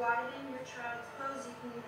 Widen your child's clothes, you can